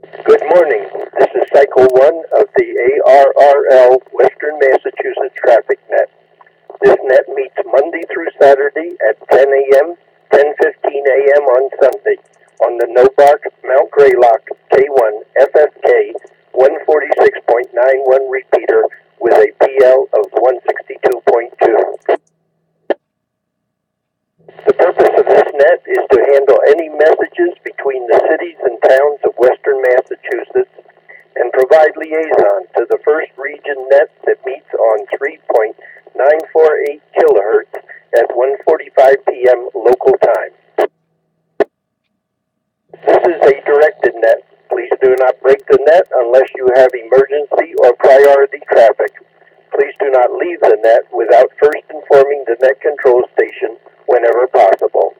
Good morning. This is Cycle 1 of the ARRL Western Massachusetts Traffic Net. This net meets Monday through Saturday at 10 a.m., 10.15 a.m. on Sunday on the NoBARC Mount Greylock K1 FFK 146.91 repeater with a PL of 162.2. The purpose of this net is to handle any messages between the cities and towns of western Massachusetts and provide liaison to the first region net that meets on 3.948 kilohertz at 1:45 p.m. local time. This is a directed net. Please do not break the net unless you have emergency or priority traffic. Please do not leave the net without first informing the net control station whenever possible.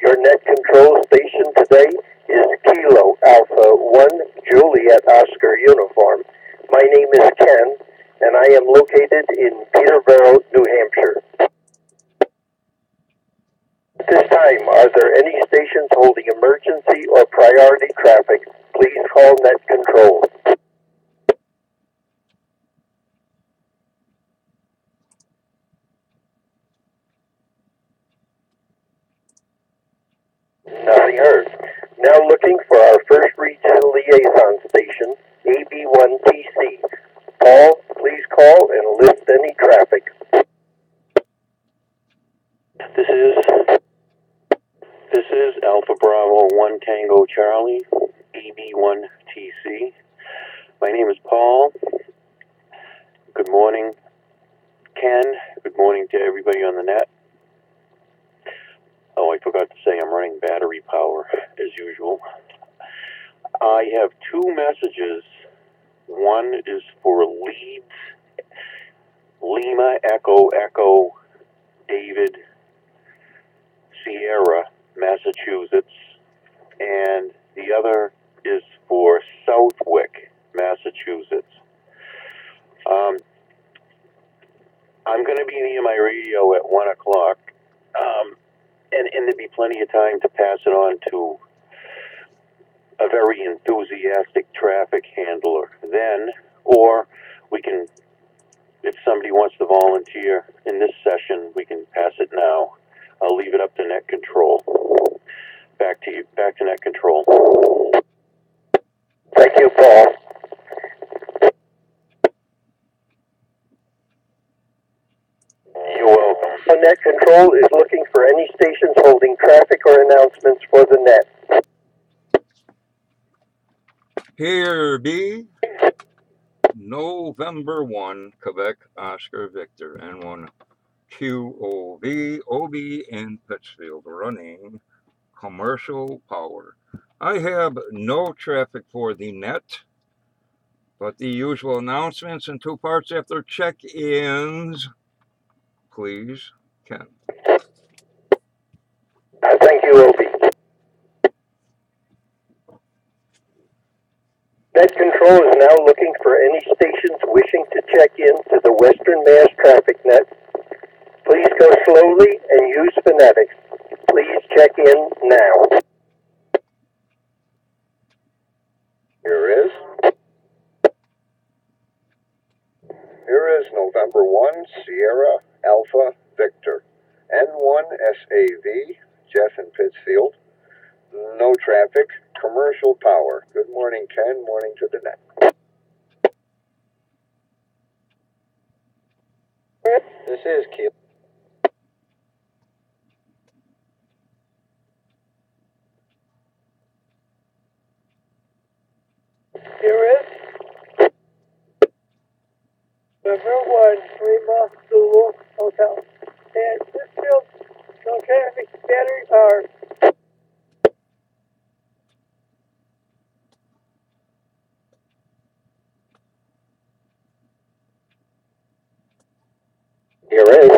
Your net control station today is Kilo Alpha 1 Oscar Uniform. My name is Ken, and I am located in Peterborough, New Hampshire. At this time, are there any stations holding emergency or priority traffic? Please call net control. Nothing heard. Now looking for our first regional liaison station, AB1TC. Paul, please call and list any traffic. This is this is Alpha Bravo One Tango Charlie, AB1 TC. My name is Paul. Good morning, Ken. Good morning to everybody on the net. Oh, I forgot to say I'm running battery power as usual. I have two messages. One is for Leeds, Lima Echo Echo David Sierra, Massachusetts, and the other is for Southwick, Massachusetts. Um, I'm going to be near my radio at one o'clock, um, and and there'll be plenty of time to pass it on to a very enthusiastic traffic handler then, or we can, if somebody wants to volunteer in this session, we can pass it now. I'll leave it up to net control. Back to you. Back to net control. Thank you, Paul. You're welcome. The net control is looking for any stations holding traffic or announcements for the net. Here be November 1, Quebec, Oscar Victor, N1 QOV, OB in Pittsfield, running commercial power. I have no traffic for the net, but the usual announcements in two parts after check ins. Please, Ken. Thank you, Opie. Net control is now looking for any stations wishing to check in to the Western Mass Traffic Net. Please go slowly and use phonetics. Please check in now. Here is. Here is November 1, Sierra Alpha Victor. N1 SAV, Jeff in Pittsfield. no traffic, commercial power. Good morning, Ken, morning to the net. This is Keel. Here is number one, Prima Zulu Hotel. And this field, no traffic, battery power. Here is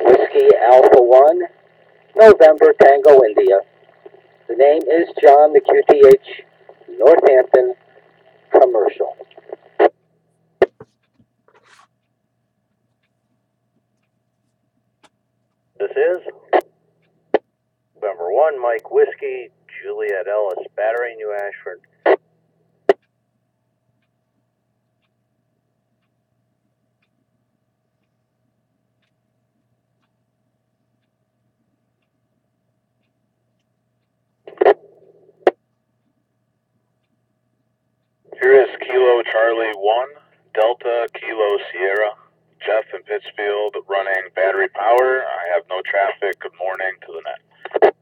Whiskey Alpha One, November Tango India. The name is John the QTH, Northampton Commercial. This is number one, Mike Whiskey, Juliet Ellis, Battery, New Ashford. Here is Kilo Charlie 1, Delta Kilo Sierra. Jeff in Pittsfield running battery power. I have no traffic. Good morning to the net.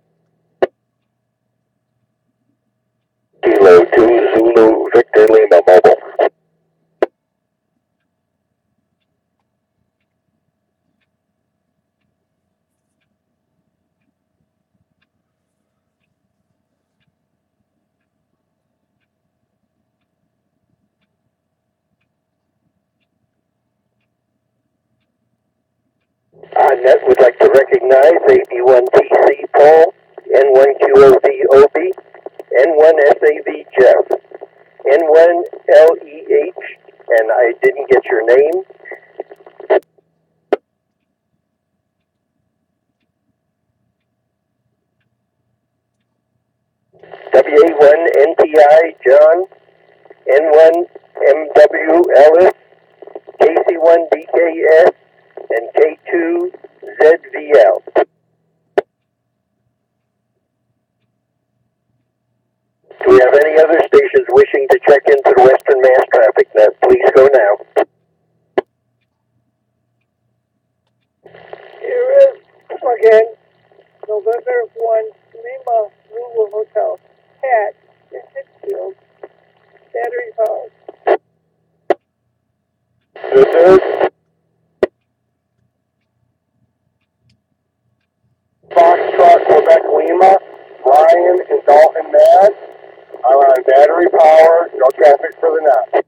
Kilo 2 Zulu Victor Lima Mobile. Net would like to recognize AB1TC Paul, N1QOV N1SAV Jeff, N1LEH, and I didn't get your name. WA1NTI John, N1MW Ellis, KC1DKS, and K2ZVL. Do we have any other stations wishing to check into the Western Mass Traffic Net? Please go now. Here is again, November one, Lima Zulu Hotel, Pat in Pittsfield, battery power. This is Foxtrot Quebec Lima, Ryan and Dalton Mad. I'm on battery power, no traffic for the net.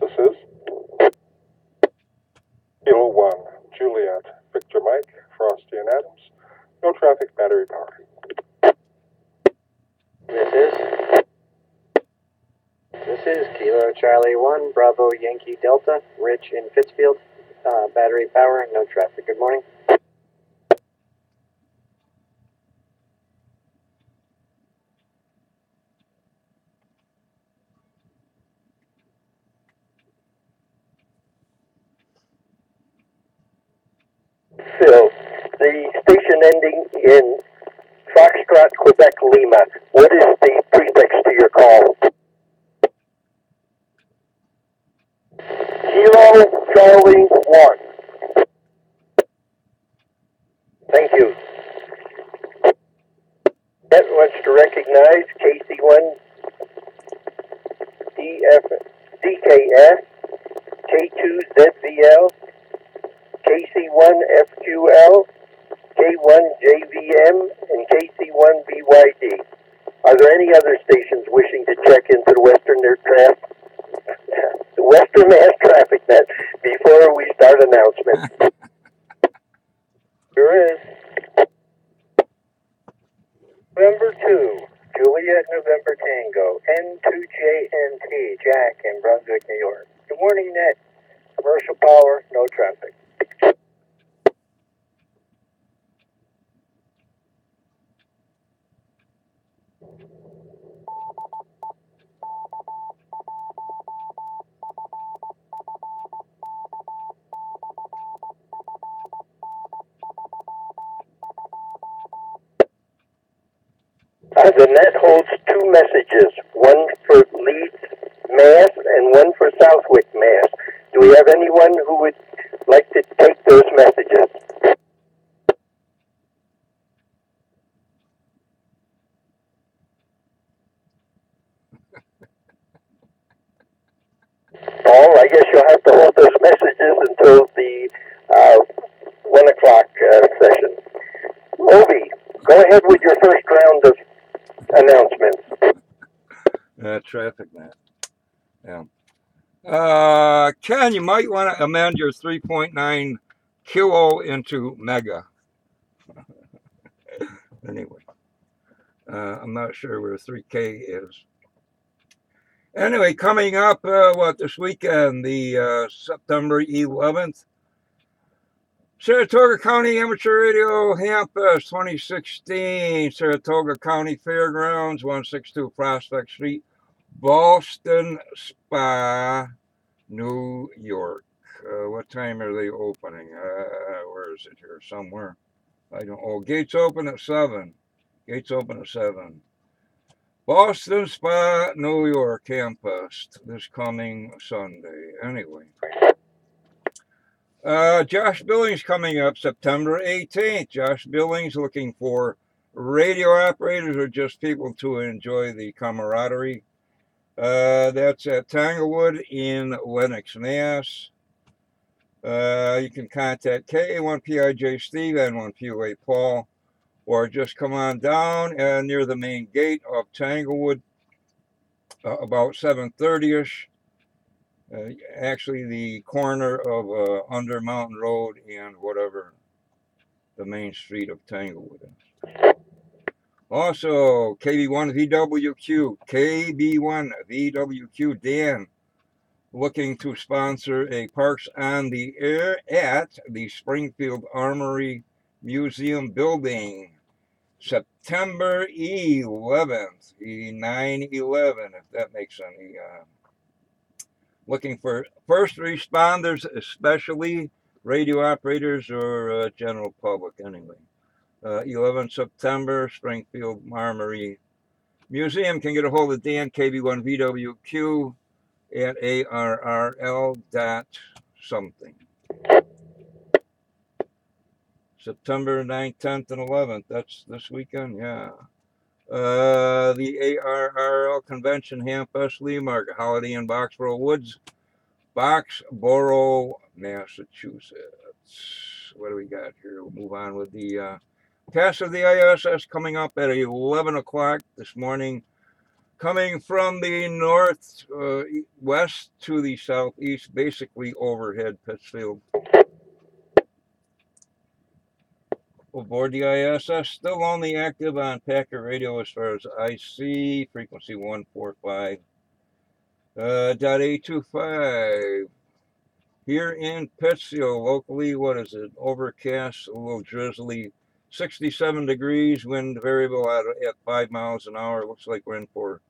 This is Kilo One, Juliet, Victor Mike, Frosty and Adams. No traffic, battery power. This is this is Kilo Charlie One, Bravo Yankee Delta, Rich in Pittsfield, uh, battery power, and no traffic. Good morning. Phil, the station ending in Foxtrot Quebec Lima, what is the prefix to your call? Kilo Charlie One. Thank you. That wants to recognize KC1 DF, DKS, K2ZVL, KC1FQL, K1JVM, and KC1BYD. Are there any other stations wishing to check into the Western Air Traffic, the Western Mass Traffic Net before we start announcements? There is. November 2, Juliet November Tango, N2JNT, Jack in Brunswick, New York. Good morning, Net. Commercial power, no traffic. Uh, the net holds two messages, one for Leeds, Mass, and one for Southwick, Mass. Do we have anyone who would like to take those messages? Paul, I guess you'll have to hold those messages until the uh, one o'clock uh, session. Obi, go ahead with your first round of announcements. Uh, traffic map. Yeah. Uh, Ken, you might want to amend your 3.9 kilo into mega. anyway, uh, I'm not sure where 3K is. Anyway, coming up, uh, what, this weekend, the uh, September 11th, Saratoga County Amateur Radio Hamfest 2016, Saratoga County Fairgrounds, 162 Prospect Street, Ballston Spa, New York. Uh, what time are they opening? Uh, where is it here? Somewhere. I don't. Oh, gates open at seven. Gates open at seven. Ballston Spa, New York campus this coming Sunday. Anyway. Uh, Josh Billings coming up September 18th. Josh Billings looking for radio operators or just people to enjoy the camaraderie. Uh, that's at Tanglewood in Lenox, Mass. Uh, you can contact KA1PIJ Steve and 1POA Paul, or just come on down uh, near the main gate of Tanglewood uh, about 7.30ish. Uh, actually, the corner of uh, Under Mountain Road and whatever the main street of Tanglewood is. Also, KB1VWQ, KB1VWQ Dan, looking to sponsor a Parks on the Air at the Springfield Armory Museum building. September 11th, 9 11, if that makes any. Uh, looking for first responders, especially radio operators or uh, general public, anyway. Uh, 11 September, Springfield Armory Museum can get a hold of Dan KB1VWQ at ARRL dot something. September 9th, 10th, and 11th. That's this weekend, yeah. Uh, the ARRL convention, Hamfest Lee Market, Holiday Inn Boxborough Woods, Boxborough, Massachusetts. What do we got here? We'll move on with the uh, test of the ISS coming up at 11 o'clock this morning. Coming from the north uh, west to the southeast, basically overhead Pittsfield. aboard the ISS, still only active on Packet Radio as far as I see, frequency 145. Uh, dot 825. Here in Pittsfield, locally, what is it? Overcast, a little drizzly, 67 degrees, wind variable at, at 5 miles an hour. Looks like we're in for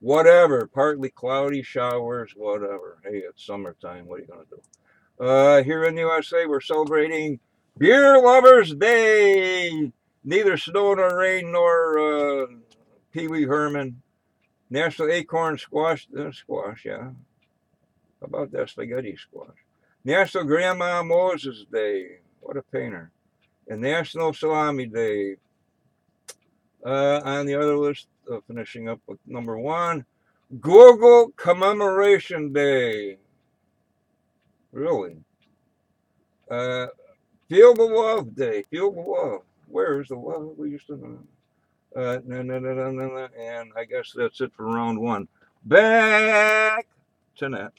whatever, partly cloudy showers, whatever. Hey, it's summertime. What are you going to do? Uh, here in the USA, we're celebrating Beer Lovers Day. Neither snow nor rain nor uh, Pee Wee Herman. National Acorn Squash. Uh, squash, yeah. How about that spaghetti squash? National Grandma Moses Day. What a painter. National Salami Day. Uh, on the other list, uh, finishing up with number one, Google Commemoration Day. Really? Uh, Feel the Love Day. Feel the Love. Where's the love we used to know? Uh, no, no, no, no, no, no. And I guess that's it for round one. Back to net.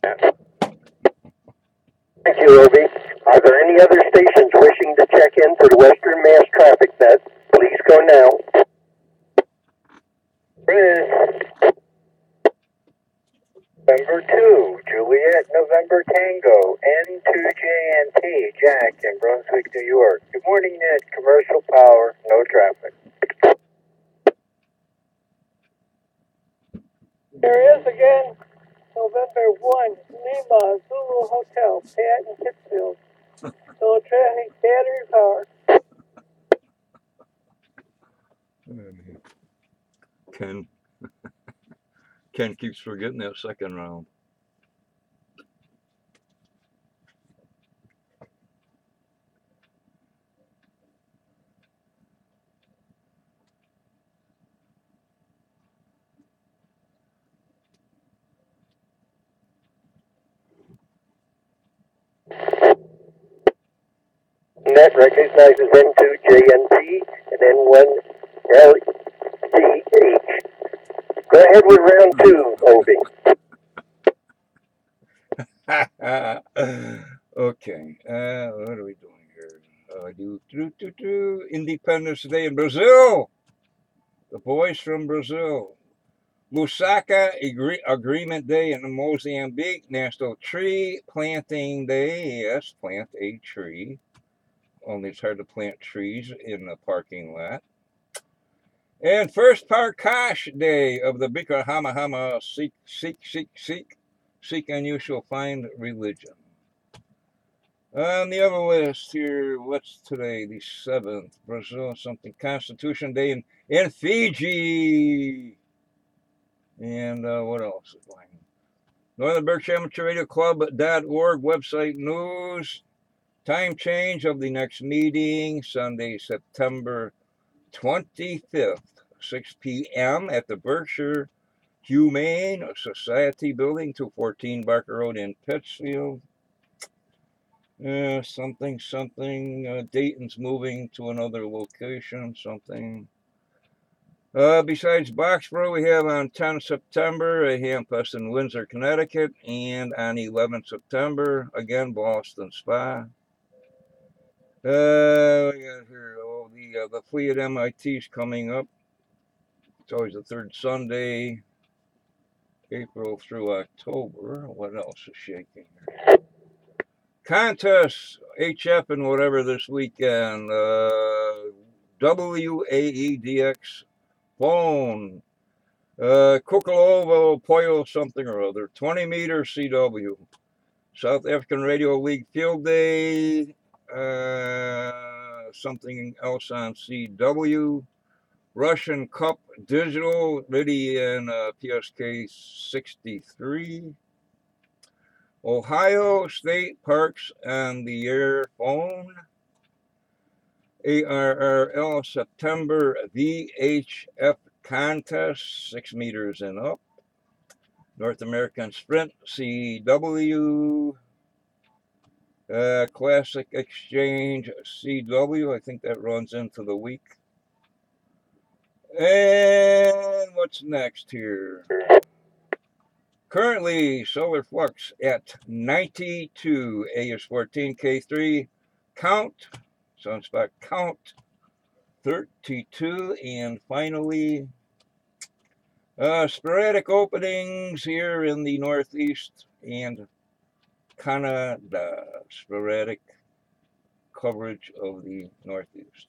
Thank you, Obi. There any other stations wishing to check in for the Western Mass Traffic Net? Please go now. November 2, Juliet, November Tango, N2JNT, Jack in Brunswick, New York. Good morning, Ned. Commercial power, no traffic. There is again, November one, Lima, Zulu Hotel, Pat in Pittsfield. No traffic, battery power. Ken Ken keeps forgetting that second round. Net recognizes N2JNP and N1LDH. Go ahead with round two, Obi. okay, uh, what are we doing here? Uh, do, do, do, do. Independence Day in Brazil. The boys from Brazil. Agree- Agreement Day in the Mozambique. National Tree Planting Day. Yes, plant a tree. Only it's hard to plant trees in the parking lot. And first Parkash Day of the Bikar Hama Hama Sikh Sikh Sikh Sikh Seek and you shall find religion. On the other list here, what's today? The 7th. Brazil, something. Constitution Day in, in Fiji. And uh, what else? Northern Berkshire Amateur Radio Club.org website news. Time change of the next meeting, Sunday, September 25th, 6 p.m. at the Berkshire Humane Society Building, 214 Barker Road in Pittsfield. Uh, something, something. Uh, Dayton's moving to another location, something. Uh, besides Boxborough, we have on 10 September a Hamfest in Windsor, Connecticut, and on 11 September, again, Ballston Spa. Uh, we got here, oh, the, uh, the Flea at MIT's coming up. It's always the third Sunday. April through October. What else is shaking? Contests, HF and whatever this weekend. Uh, WAEDX phone. Uh, Kukulovo Poyo something or other. 20 meter CW. South African Radio League Field Day. Uh, something else on CW. Russian Cup Digital, RTTY and uh, PSK 63. Ohio State Parks and the Air Phone. ARRL September VHF Contest, 6 meters and up. North American Sprint CW. Uh, Classic Exchange CW, I think that runs into the week. And what's next here? Currently, solar flux at 92 AS14 K3 count, sunspot count 32, and finally, uh, sporadic openings here in the northeast and Canada. Sporadic coverage of the northeast.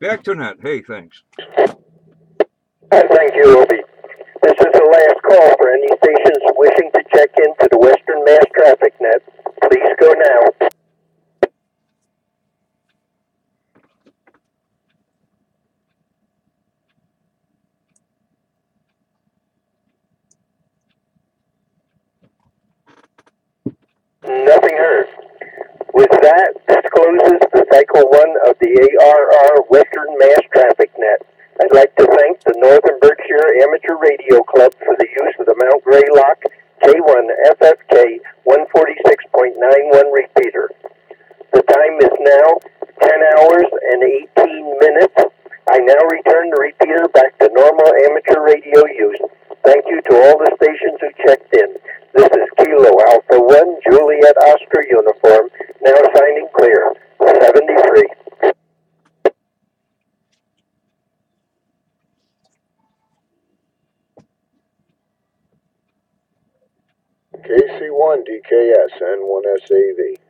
Back to net. Hey, thanks. Thank you, Obi. This is the last call for any stations wishing to check into the Western Mass Traffic Net. Please go now. Nothing heard. With that, this closes the cycle one of the ARR Western Mass Traffic Net. I'd like to thank the Northern Berkshire Amateur Radio Club for the use of the Mount Greylock K1 FFK 146.91 repeater. The time is now 10 hours and 18 minutes. I now return the repeater back to normal amateur radio use. Thank you to all the stations who checked in. This is Kilo Alpha 1 Juliet Oscar uniform, now signing clear. KC1 DKS N1SAV. DKS,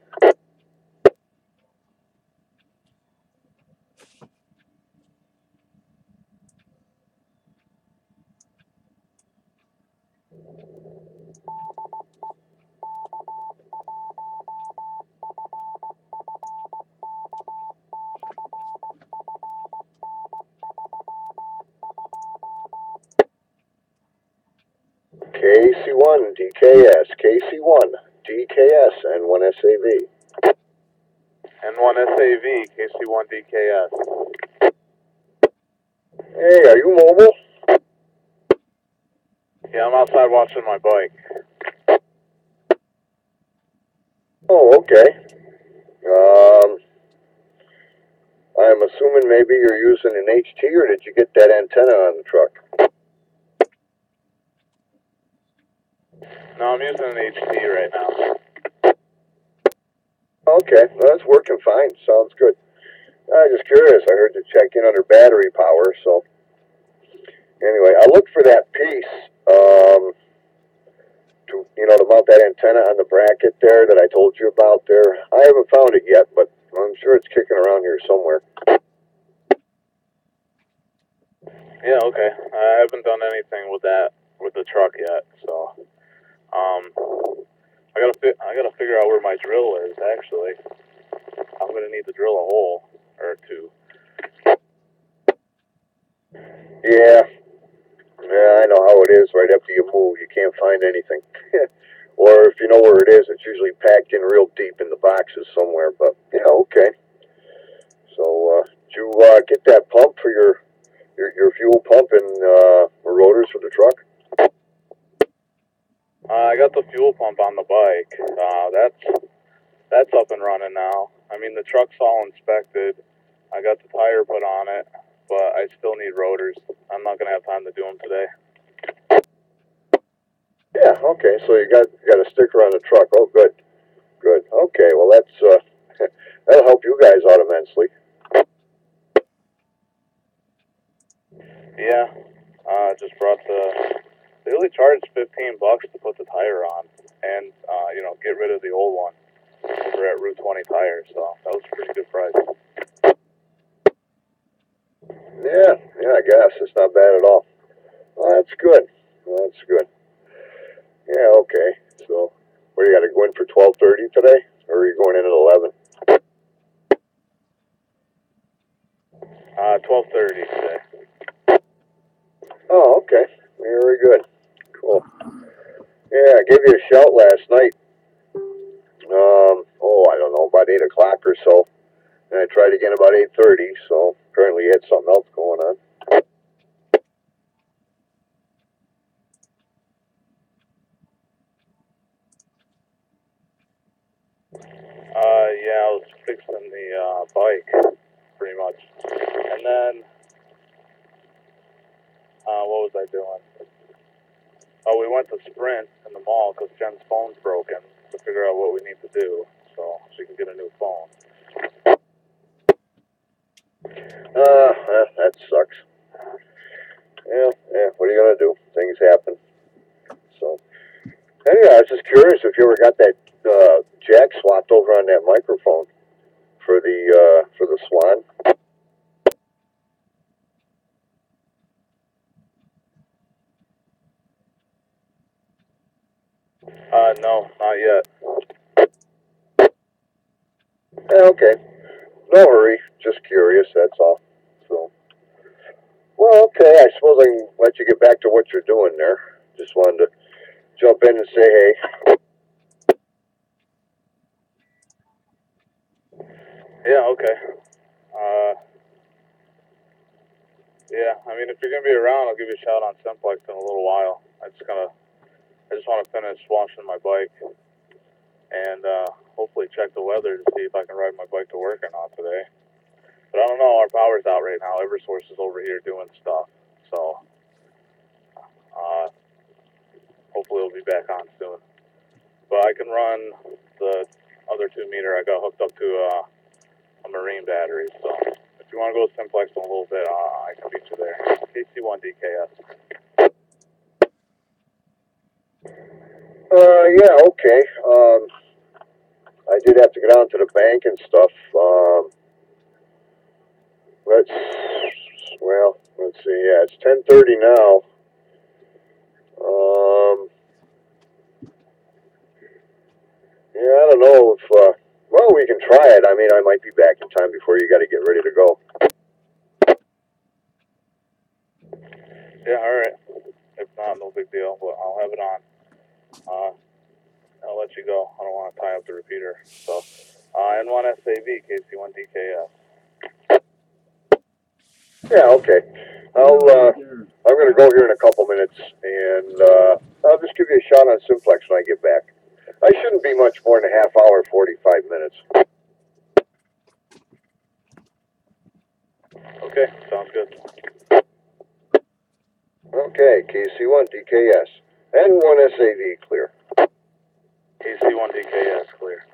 KC1, DKS, and one SAV. N1 SAV, KC1 DKS. Hey, are you mobile? Yeah, I'm outside watching my bike. Oh, okay. Um, I'm assuming maybe you're using an HT, or did you get that antenna on the truck? No, I'm using an HT right now. Okay, well, that's working fine. Sounds good. I was just curious. I heard you check in under battery power, so anyway, I looked for that piece um, to you know to mount that antenna on the bracket there that I told you about there. I haven't found it yet, but I'm sure it's kicking around here somewhere. Yeah, okay. I haven't done anything with that with the truck yet, so um, I gotta fi- I gotta figure out where my drill is. Actually, I'm gonna need to drill a hole or two. Yeah, yeah, I know how it is. Right after you move, you can't find anything. or if you know where it is, it's usually packed in real deep in the boxes somewhere. But yeah, okay. So, uh, did you uh, get that pump for your your, your fuel pump and uh, rotors for the truck? Uh, I got the fuel pump on the bike. Uh, that's that's up and running now. I mean, the truck's all inspected. I got the tire put on it, but I still need rotors. I'm not gonna have time to do them today. Yeah, okay. So you got you got a sticker on the truck. Oh, good, good. Okay, well that's uh, that'll help you guys out immensely. Yeah, uh, just brought the. They only charged fifteen bucks to put the tire on, and uh, you know, get rid of the old one over at Route Twenty Tires. So that was a pretty good price. Yeah, yeah. I guess it's not bad at all. Well, that's good. Well, that's good. Yeah, okay. So, what you got to go in for twelve thirty today, or are you going in at eleven? Uh, twelve thirty today. Oh, okay. Very good. Cool. Yeah, I gave you a shout last night. Um, oh, I don't know, about eight o'clock or so. And I tried again about eight thirty. So apparently you had something else going on. Uh, yeah, I was fixing the uh, bike, pretty much. And then, uh, what was I doing? Oh, we went to Sprint in the mall because Jen's phone's broken to figure out what we need to do so she can get a new phone. Uh, that sucks. Yeah, yeah. What are you gonna do? Things happen. So, anyway, I was just curious if you ever got that uh, jack swapped over on that microphone for the uh, for the Swan. Uh, no, not yet. Yeah, okay. No hurry. Just curious. That's all. So, well, okay. I suppose I can let you get back to what you're doing there. Just wanted to jump in and say hey. Yeah, okay. Uh, yeah, I mean, if you're gonna be around, I'll give you a shout on Simplex in a little while. I just gonna, I just want to finish washing my bike, and uh, hopefully check the weather to see if I can ride my bike to work or not today. But I don't know. Our power's out right now. EverSource is over here doing stuff, so uh, hopefully it'll be back on soon. But I can run the other two meter I got hooked up to uh, a marine battery. So if you want to go simplex in a little bit, uh, I can beat you there. KC1 DKS. Uh, yeah, okay. Um, I did have to go down to the bank and stuff. Um, let's, well, let's see. Yeah, it's ten thirty now. Um, yeah, I don't know if. Uh, well, we can try it. I mean, I might be back in time before you got to get ready to go. Yeah, all right. If not, no big deal. But I'll have it on. uh, I'll let you go. I don't want to tie up the repeater. So, uh, N1 SAV, KC1 DKS. Yeah, okay. I'll, uh, I'm gonna go here in a couple minutes and, uh, I'll just give you a shot on Simplex when I get back. I shouldn't be much more than a half hour, forty-five minutes. Okay, sounds good. Okay, KC one DKS and one. KC1 DKS, clear.